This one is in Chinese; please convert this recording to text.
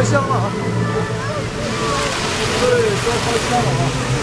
开箱了啊！对，要开箱了啊！